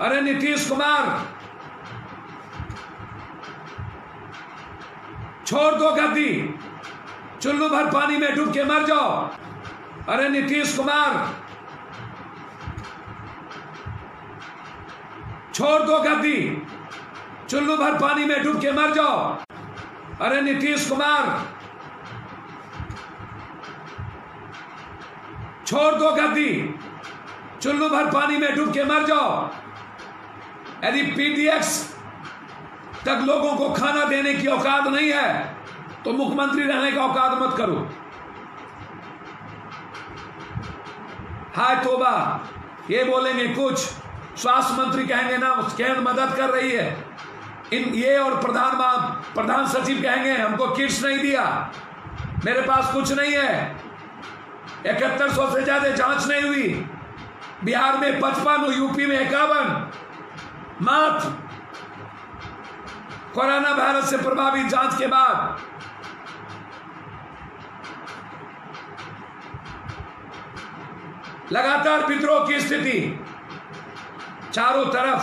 नीतीश कुमार, छोड़ दो गद्दी चुल्लू भर पानी में डूब के मर जाओ। अरे नीतीश कुमार, छोड़ दो गद्दी चुल्लू भर पानी में डूब के मर जाओ। अरे नीतीश कुमार, छोड़ दो गद्दी चुल्लू भर पानी में डूब के मर जाओ। यदि पीडीएक्स तक लोगों को खाना देने की औकात नहीं है तो मुख्यमंत्री रहने का औकात मत करो। हाय तोबा, ये बोलेंगे कुछ। स्वास्थ्य मंत्री कहेंगे, ना केंद्र मदद कर रही है। इन, ये और प्रधान प्रधान सचिव कहेंगे, हमको किट्स नहीं दिया। मेरे पास कुछ नहीं है। इकहत्तर सौ से ज़्यादा जाँच नहीं हुई। बिहार में पचपन, यूपी में इक्यावन। मात्र कोरोना वायरस से प्रभावित जाँच के बाद। लगातार विद्रोह की स्थिति। चारों तरफ़।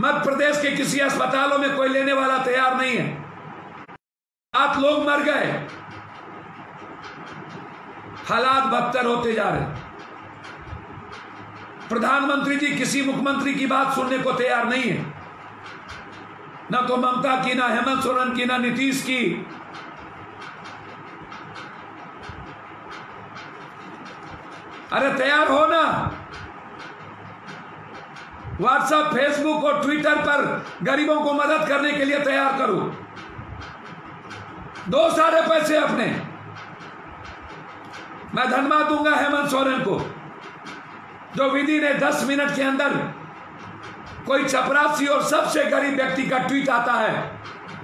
मध्य प्रदेश के किसी अस्पतालों में कोई लेने वाला तैयार नहीं है। सात लोग मर गए। हालात बदतर होते जा रहे प्रधानमंत्री जी, किसी मुख्यमंत्री की बात सुनने को तैयार नहीं है। न तो ममता की, ना हेमंत सोरेन की, ना नीतीश की। अरे तैयार हो ना। व्हाट्सएप फेसबुक और ट्विटर पर गरीबों को मदद करने के लिए तैयार करो। दो सारे पैसे अपने। मैं धन्यवाद दूँगा हेमंत सोरेन को। जो विधि ने 10 मिनट के अंदर कोई चपरासी और सबसे गरीब व्यक्ति का ट्वीट आता है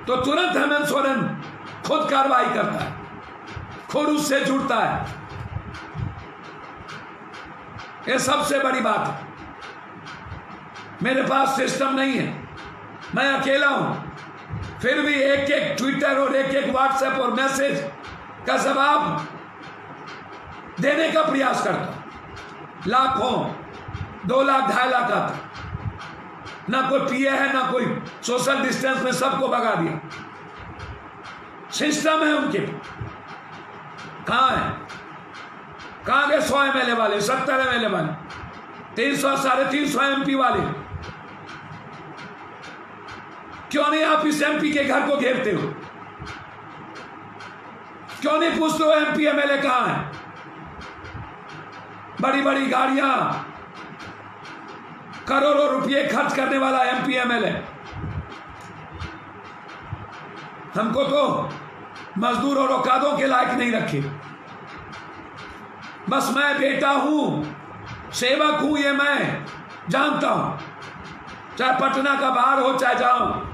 तो तुरंत हेमंत सोरेन खुद कार्रवाई करता है, खुद उससे जुड़ता है। ये सबसे बड़ी बात है। मेरे पास सिस्टम नहीं है। मैं अकेला हूँ। फिर भी एक एक ट्विटर और एक एक व्हाट्सएप और मैसेज का जवाब देने का प्रयास करता लाखों, दो लाख, ढाई लाख आता। ना कोई पिए है, ना कोई सोशल डिस्टेंस में सबको भगा दिया। सिस्टम है उनके। कहा है? कहाँ गए सौ एम वाले, सत्तर एम वाले? तीन सौ, साढ़े तीन सौ एमपी वाले? क्यों नहीं आप इस एमपी के घर को घेरते हो? क्यों नहीं पूछते हो एमपी एमएलए कहाँ है? बड़ी बड़ी गाड़ियाँ। करोड़ों रुपए खर्च करने वाला एमपी एमएलए हमको तो मजदूर और औकातों के लायक नहीं रखे। बस मैं बेटा हूँ, सेवक हूँ ये मैं, जानता हूँ। चाहे पटना का बाहर हो, चाहे जहाँ